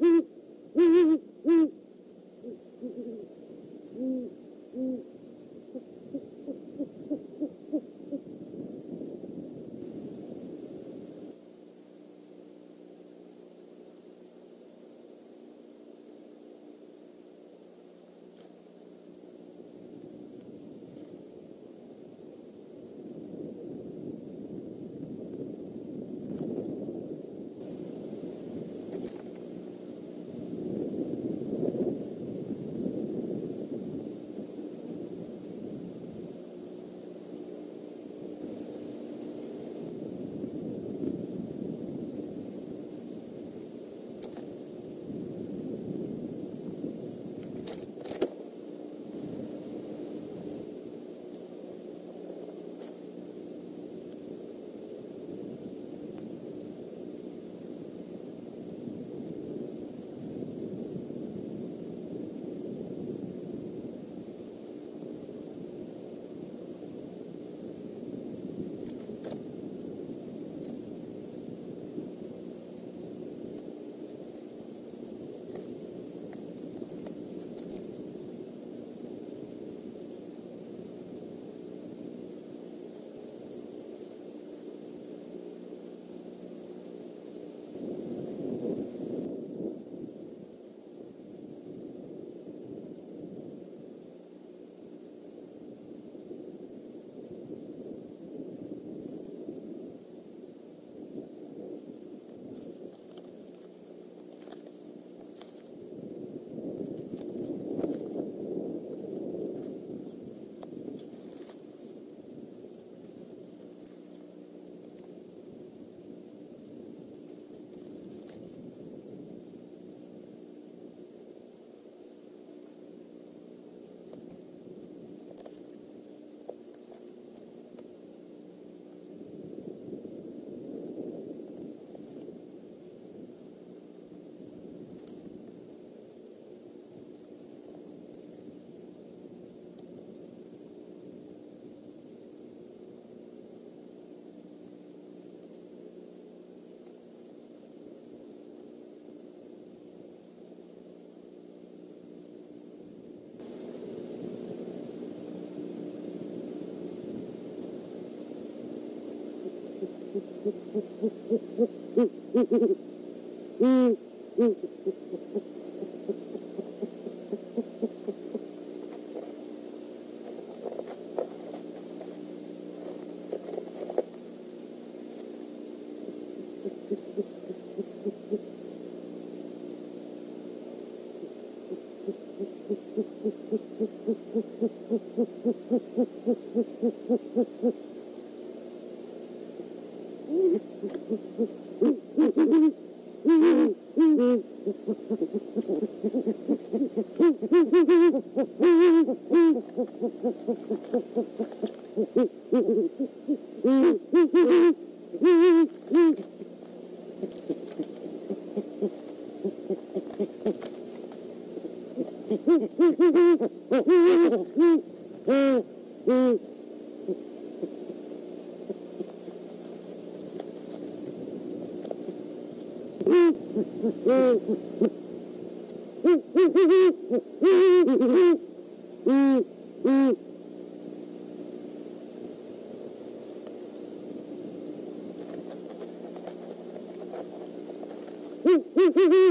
Mm-hmm. うん。Mm-hmm. Mm-hmm.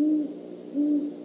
Mm-hmm.